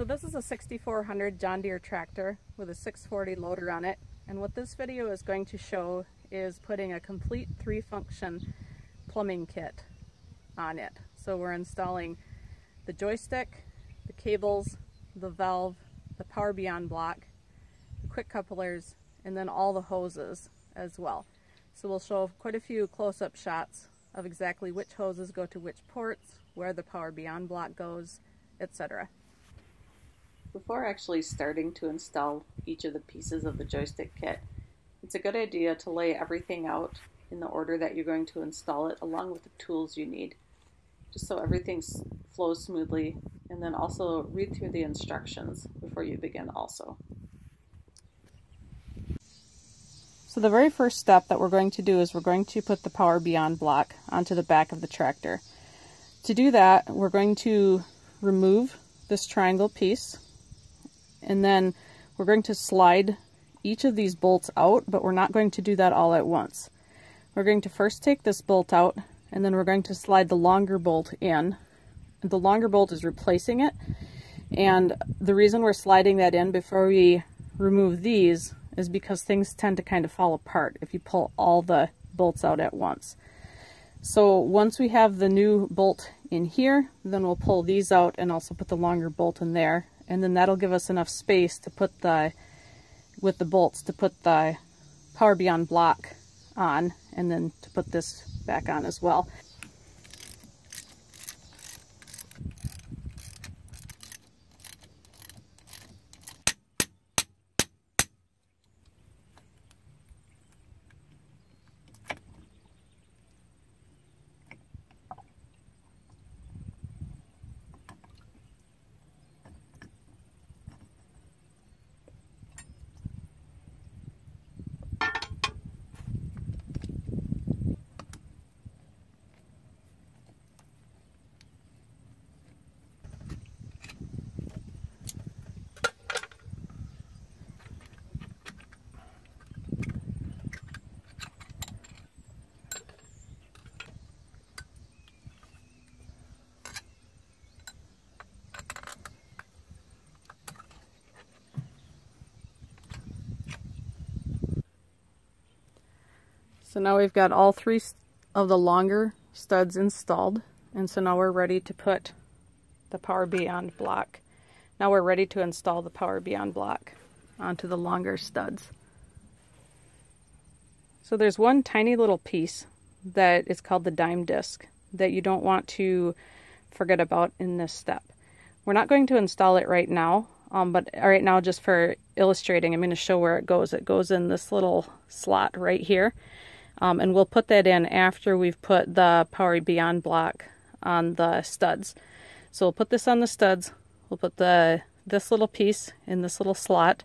So this is a 6400 John Deere tractor with a 640 loader on it. And what this video is going to show is putting a complete three function plumbing kit on it. So we're installing the joystick, the cables, the valve, the Power Beyond block, the quick couplers, and then all the hoses as well. So we'll show quite a few close-up shots of exactly which hoses go to which ports, where the Power Beyond block goes, etc. Before actually starting to install each of the pieces of the joystick kit, it's a good idea to lay everything out in the order that you're going to install it along with the tools you need, just so everything flows smoothly, and then also read through the instructions before you begin also. So the very first step that we're going to do is we're going to put the Power Beyond block onto the back of the tractor. To do that, we're going to remove this triangle piece and then we're going to slide each of these bolts out, but we're not going to do that all at once. We're going to first take this bolt out, and then we're going to slide the longer bolt in. The longer bolt is replacing it, and the reason we're sliding that in before we remove these is because things tend to kind of fall apart if you pull all the bolts out at once. So once we have the new bolt in here, then we'll pull these out and also put the longer bolt in there, and then that'll give us enough space to put the with the bolts to put the Power Beyond block on and then to put this back on as well. So now we've got all three of the longer studs installed. And so now we're ready to put the Power Beyond block. Now we're ready to install the Power Beyond block onto the longer studs. So there's one tiny little piece that is called the dime disc that you don't want to forget about in this step. We're not going to install it right now, um, but right now just for illustrating, I'm going to show where it goes. It goes in this little slot right here. Um, and we'll put that in after we've put the Power Beyond block on the studs. So we'll put this on the studs. We'll put the this little piece in this little slot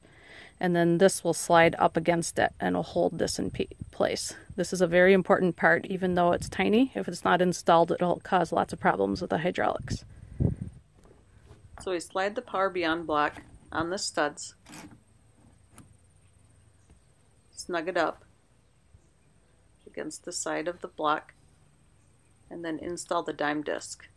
and then this will slide up against it and will hold this in place. This is a very important part even though it's tiny. If it's not installed it'll cause lots of problems with the hydraulics. So we slide the Power Beyond block on the studs, snug it up, against the side of the block and then install the dime disc.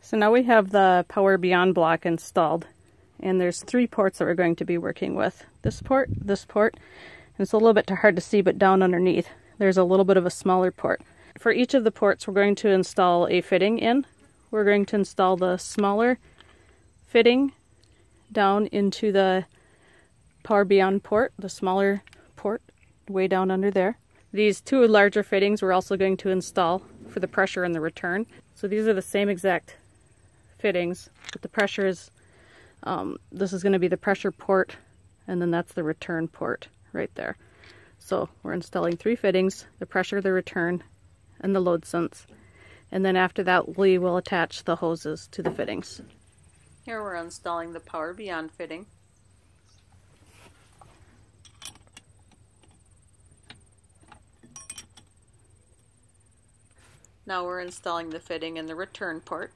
So now we have the Power Beyond block installed and there's three ports that we're going to be working with. This port, this port, it's a little bit too hard to see, but down underneath, there's a little bit of a smaller port. For each of the ports, we're going to install a fitting in. We're going to install the smaller fitting down into the Power Beyond port, the smaller port way down under there. These two larger fittings we're also going to install for the pressure and the return. So these are the same exact fittings, but the pressure is, um, this is going to be the pressure port, and then that's the return port right there. So we're installing three fittings, the pressure, the return, and the load sense. And then after that, we will attach the hoses to the fittings. Here we're installing the Power Beyond fitting. Now we're installing the fitting in the return port.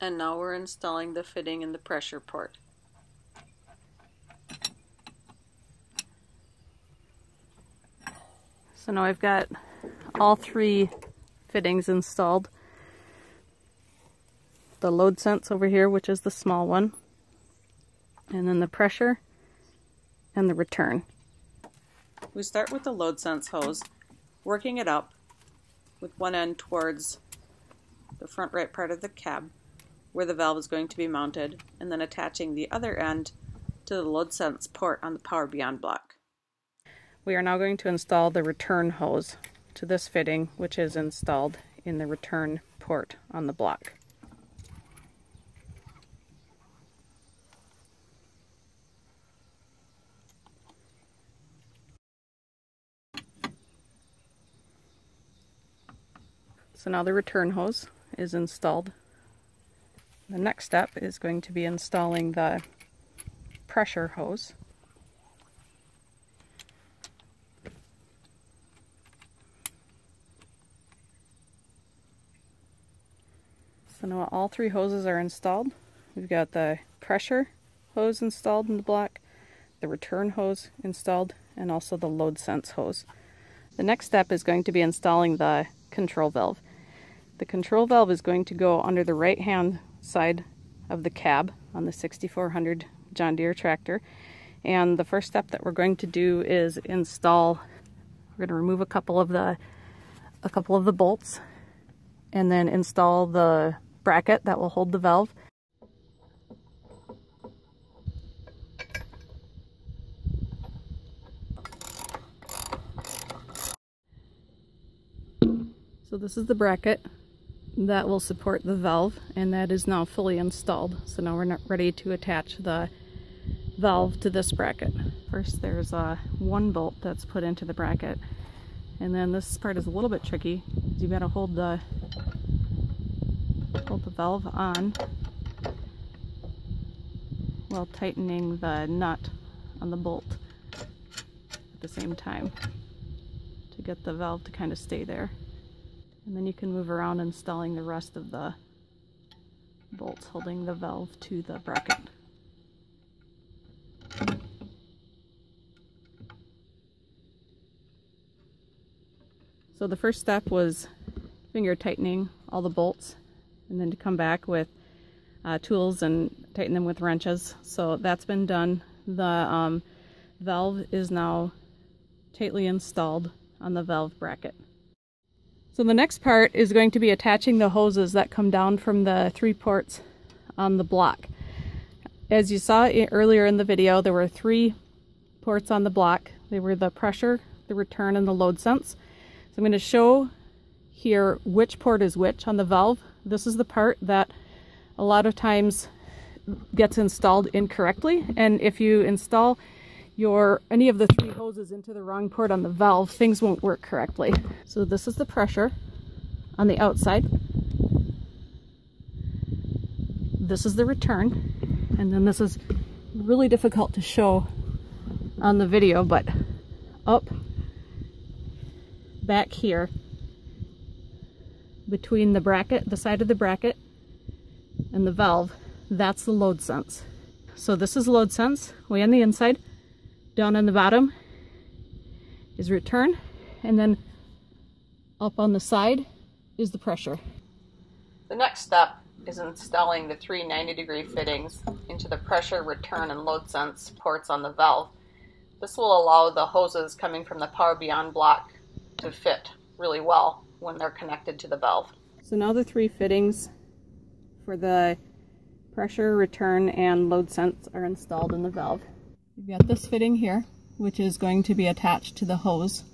And now we're installing the fitting in the pressure port. So now I've got all three fittings installed. The load sense over here, which is the small one, and then the pressure and the return. We start with the load sense hose, working it up with one end towards the front right part of the cab where the valve is going to be mounted and then attaching the other end to the load sense port on the Power Beyond block. We are now going to install the return hose to this fitting which is installed in the return port on the block. So now the return hose is installed. The next step is going to be installing the pressure hose. So now all three hoses are installed. We've got the pressure hose installed in the block, the return hose installed, and also the load sense hose. The next step is going to be installing the control valve. The control valve is going to go under the right hand side of the cab on the 6400 John Deere tractor. And the first step that we're going to do is install, we're going to remove a couple of the a couple of the bolts and then install the bracket that will hold the valve. So this is the bracket that will support the valve and that is now fully installed. So now we're not ready to attach the valve to this bracket. First there's uh, one bolt that's put into the bracket and then this part is a little bit tricky. You've got to hold the hold the valve on while tightening the nut on the bolt at the same time to get the valve to kind of stay there. And then you can move around installing the rest of the bolts holding the valve to the bracket. So the first step was finger tightening all the bolts and then to come back with uh, tools and tighten them with wrenches. So that's been done. The um, valve is now tightly installed on the valve bracket. So the next part is going to be attaching the hoses that come down from the three ports on the block. As you saw earlier in the video, there were three ports on the block. They were the pressure, the return, and the load sense. So I'm going to show here which port is which on the valve this is the part that a lot of times gets installed incorrectly. And if you install your any of the three hoses into the wrong port on the valve, things won't work correctly. So this is the pressure on the outside. This is the return. And then this is really difficult to show on the video, but up back here between the bracket, the side of the bracket and the valve, that's the load sense. So this is load sense, way on the inside. Down on the bottom is return, and then up on the side is the pressure. The next step is installing the three 90 degree fittings into the pressure, return, and load sense ports on the valve. This will allow the hoses coming from the Power Beyond block to fit really well when they're connected to the valve. So now the three fittings for the pressure, return, and load sense are installed in the valve. You've got this fitting here, which is going to be attached to the hose,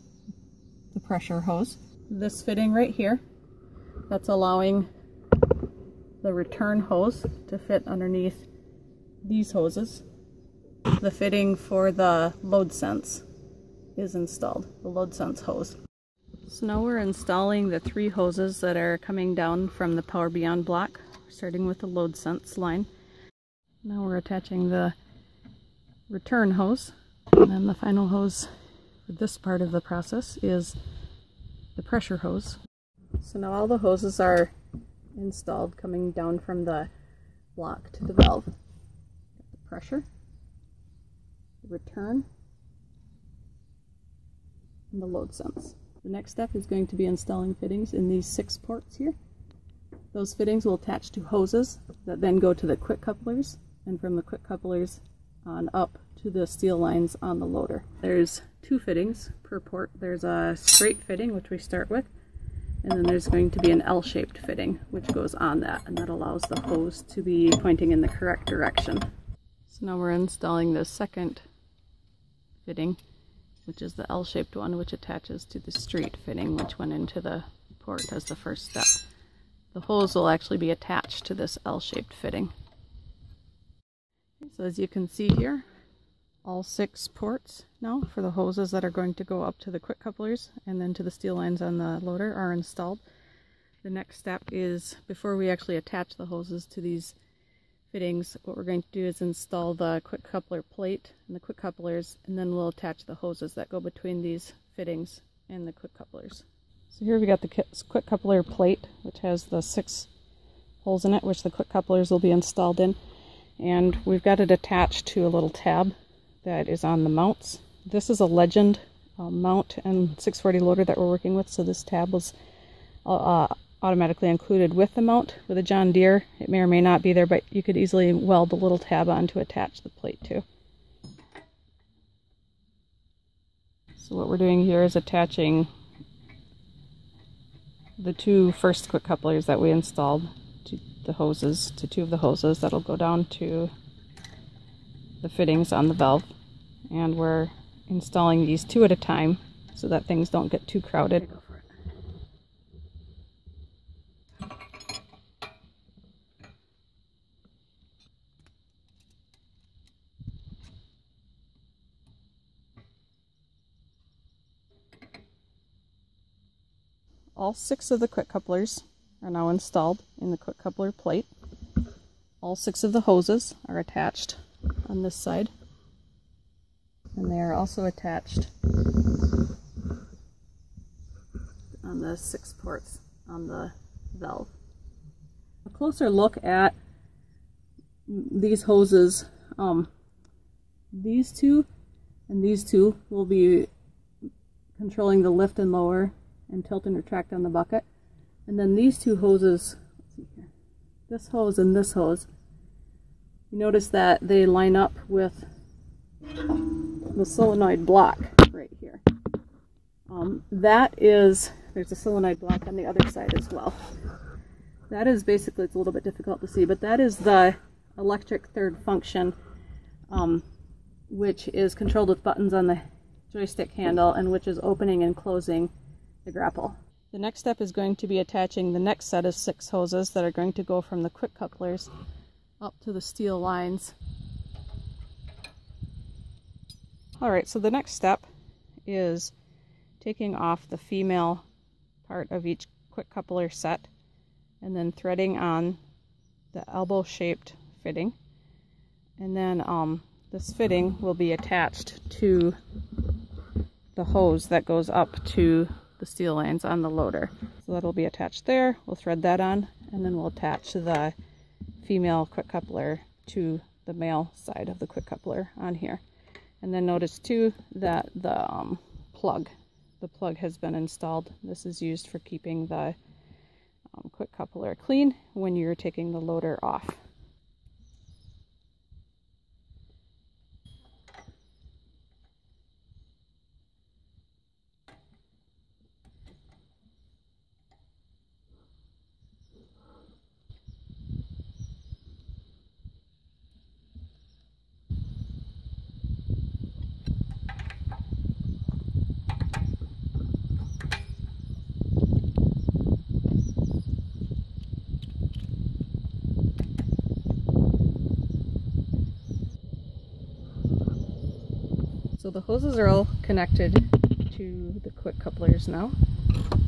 the pressure hose. This fitting right here, that's allowing the return hose to fit underneath these hoses. The fitting for the load sense is installed, the load sense hose. So now we're installing the three hoses that are coming down from the Power Beyond block, starting with the load sense line. Now we're attaching the return hose, and then the final hose for this part of the process is the pressure hose. So now all the hoses are installed coming down from the block to the valve. The pressure, the return, and the load sense. The next step is going to be installing fittings in these six ports here. Those fittings will attach to hoses that then go to the quick couplers and from the quick couplers on up to the steel lines on the loader. There's two fittings per port. There's a straight fitting, which we start with, and then there's going to be an L-shaped fitting, which goes on that, and that allows the hose to be pointing in the correct direction. So now we're installing the second fitting, which is the L-shaped one, which attaches to the straight fitting, which went into the port as the first step. The hose will actually be attached to this L-shaped fitting. So as you can see here, all six ports now for the hoses that are going to go up to the quick couplers and then to the steel lines on the loader are installed. The next step is, before we actually attach the hoses to these fittings, what we're going to do is install the quick coupler plate and the quick couplers, and then we'll attach the hoses that go between these fittings and the quick couplers. So here we got the quick coupler plate, which has the six holes in it, which the quick couplers will be installed in. And we've got it attached to a little tab that is on the mounts. This is a Legend uh, mount and 640 loader that we're working with, so this tab was uh, uh, automatically included with the mount. With a John Deere, it may or may not be there, but you could easily weld the little tab on to attach the plate to. So what we're doing here is attaching the two first quick couplers that we installed to the hoses, to two of the hoses that'll go down to the fittings on the valve and we're installing these two at a time so that things don't get too crowded. All six of the quick couplers are now installed in the quick coupler plate. All six of the hoses are attached on this side and they are also attached on the six ports on the valve. A closer look at these hoses, um, these two and these two will be controlling the lift and lower and tilt and retract on the bucket. And then these two hoses, this hose and this hose, you notice that they line up with the solenoid block right here. Um, that is, there's a solenoid block on the other side as well. That is basically, it's a little bit difficult to see, but that is the electric third function, um, which is controlled with buttons on the joystick handle and which is opening and closing the grapple. The next step is going to be attaching the next set of six hoses that are going to go from the quick couplers up to the steel lines. Alright, so the next step is taking off the female part of each quick coupler set and then threading on the elbow shaped fitting. And then um, this fitting will be attached to the hose that goes up to the steel lines on the loader. So that'll be attached there, we'll thread that on and then we'll attach the female quick coupler to the male side of the quick coupler on here. And then notice too that the um, plug, the plug has been installed. This is used for keeping the um, quick coupler clean when you're taking the loader off. So the hoses are all connected to the quick couplers now.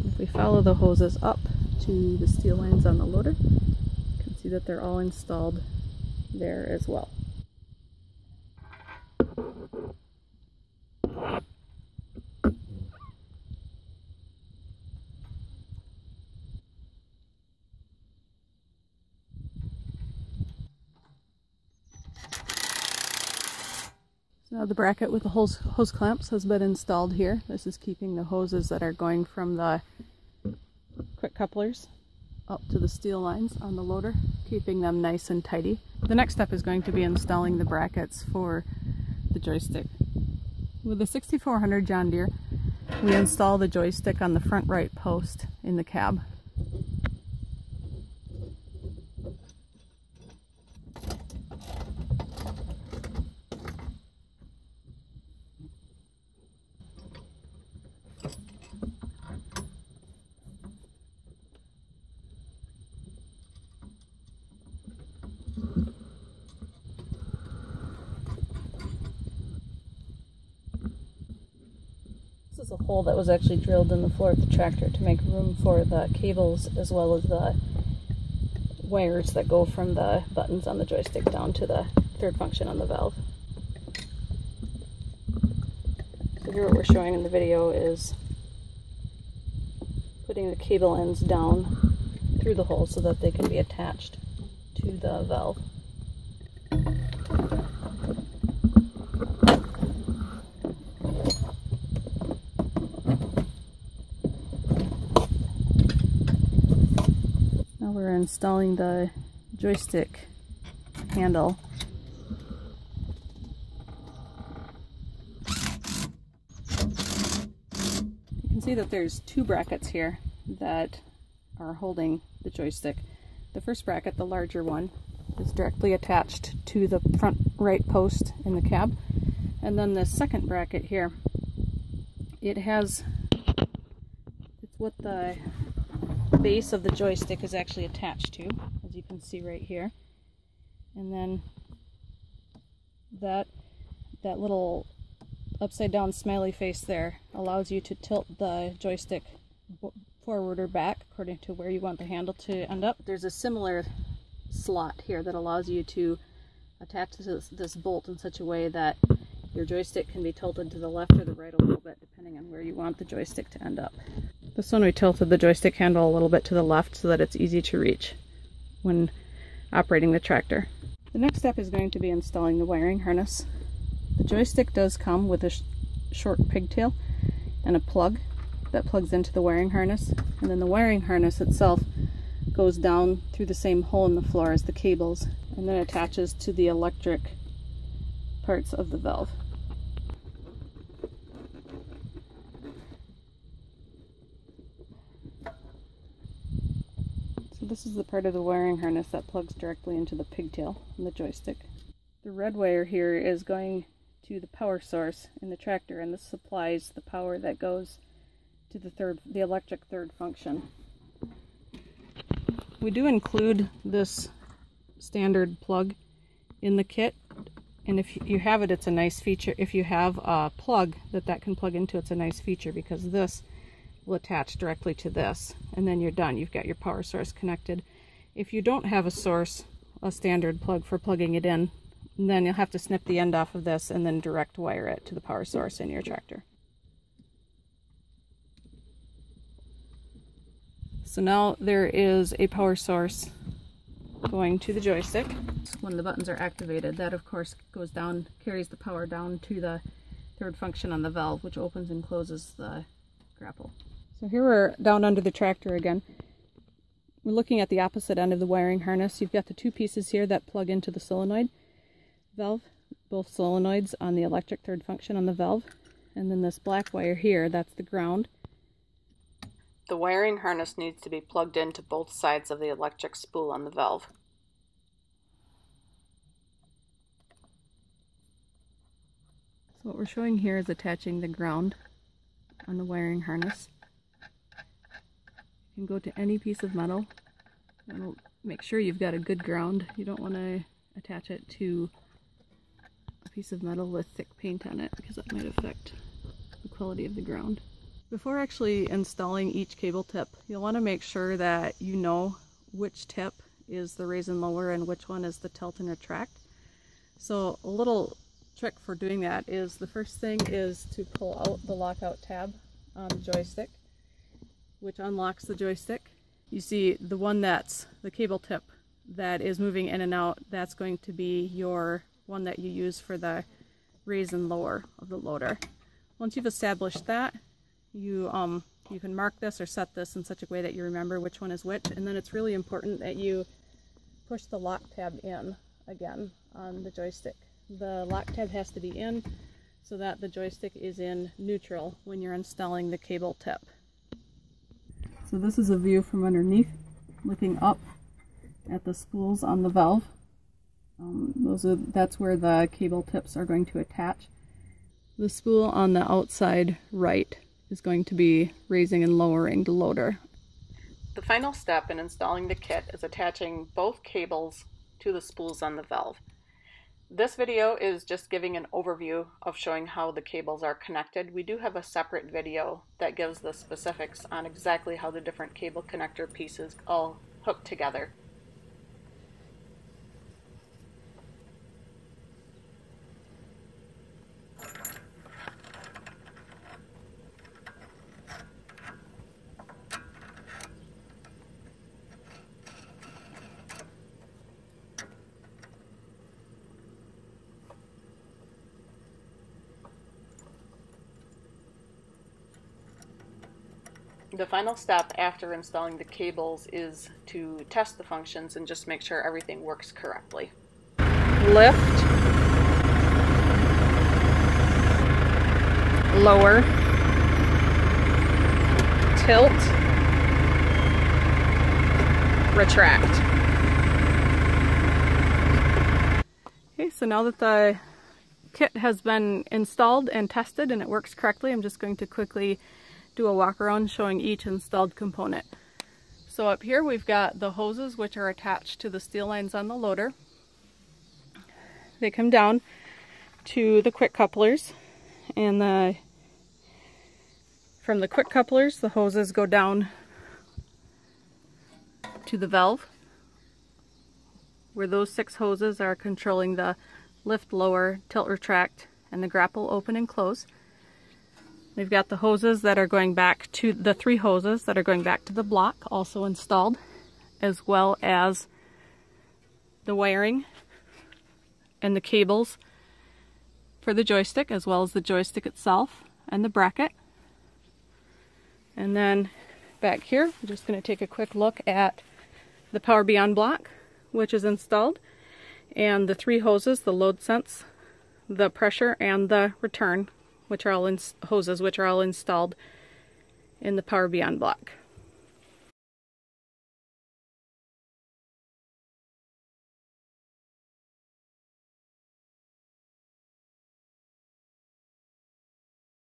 If we follow the hoses up to the steel lines on the loader, you can see that they're all installed there as well. Uh, the bracket with the hose, hose clamps has been installed here. This is keeping the hoses that are going from the quick couplers up to the steel lines on the loader, keeping them nice and tidy. The next step is going to be installing the brackets for the joystick. With the 6400 John Deere, we install the joystick on the front right post in the cab. This is a hole that was actually drilled in the floor of the tractor to make room for the cables as well as the wires that go from the buttons on the joystick down to the third function on the valve. So here what we're showing in the video is putting the cable ends down through the hole so that they can be attached to the valve. we're installing the joystick handle. You can see that there's two brackets here that are holding the joystick. The first bracket, the larger one, is directly attached to the front right post in the cab. And then the second bracket here, it has, it's what the base of the joystick is actually attached to, as you can see right here. And then that that little upside down smiley face there allows you to tilt the joystick forward or back according to where you want the handle to end up. There's a similar slot here that allows you to attach this, this bolt in such a way that your joystick can be tilted to the left or the right a little bit depending on where you want the joystick to end up. This one we tilted the joystick handle a little bit to the left so that it's easy to reach when operating the tractor. The next step is going to be installing the wiring harness. The joystick does come with a sh short pigtail and a plug that plugs into the wiring harness and then the wiring harness itself goes down through the same hole in the floor as the cables and then attaches to the electric parts of the valve. This is the part of the wiring harness that plugs directly into the pigtail on the joystick. The red wire here is going to the power source in the tractor and this supplies the power that goes to the third the electric third function. We do include this standard plug in the kit and if you have it it's a nice feature if you have a plug that that can plug into it's a nice feature because this will attach directly to this and then you're done. You've got your power source connected. If you don't have a source, a standard plug for plugging it in, then you'll have to snip the end off of this and then direct wire it to the power source in your tractor. So now there is a power source going to the joystick. When the buttons are activated, that of course goes down, carries the power down to the third function on the valve, which opens and closes the grapple. So here we're down under the tractor again. We're looking at the opposite end of the wiring harness. You've got the two pieces here that plug into the solenoid valve, both solenoids on the electric third function on the valve. And then this black wire here, that's the ground. The wiring harness needs to be plugged into both sides of the electric spool on the valve. So what we're showing here is attaching the ground on the wiring harness can go to any piece of metal and make sure you've got a good ground. You don't want to attach it to a piece of metal with thick paint on it because that might affect the quality of the ground. Before actually installing each cable tip, you'll want to make sure that you know which tip is the raise and lower and which one is the tilt and retract. So a little trick for doing that is the first thing is to pull out the lockout tab on the joystick which unlocks the joystick. You see the one that's the cable tip that is moving in and out, that's going to be your one that you use for the raise and lower of the loader. Once you've established that, you um, you can mark this or set this in such a way that you remember which one is which, and then it's really important that you push the lock tab in again on the joystick. The lock tab has to be in so that the joystick is in neutral when you're installing the cable tip. So this is a view from underneath, looking up at the spools on the valve. Um, those are that's where the cable tips are going to attach. The spool on the outside right is going to be raising and lowering the loader. The final step in installing the kit is attaching both cables to the spools on the valve. This video is just giving an overview of showing how the cables are connected. We do have a separate video that gives the specifics on exactly how the different cable connector pieces all hook together. The final step after installing the cables is to test the functions and just make sure everything works correctly. Lift, lower, tilt, retract. Okay, so now that the kit has been installed and tested and it works correctly, I'm just going to quickly do a walk around showing each installed component. So up here we've got the hoses which are attached to the steel lines on the loader. They come down to the quick couplers and the from the quick couplers the hoses go down to the valve where those six hoses are controlling the lift, lower, tilt, retract, and the grapple open and close. We've got the hoses that are going back to the three hoses that are going back to the block also installed as well as the wiring and the cables for the joystick as well as the joystick itself and the bracket. And then back here, I'm just going to take a quick look at the Power Beyond block, which is installed, and the three hoses, the load sense, the pressure, and the return which are all in hoses, which are all installed in the Power Beyond block.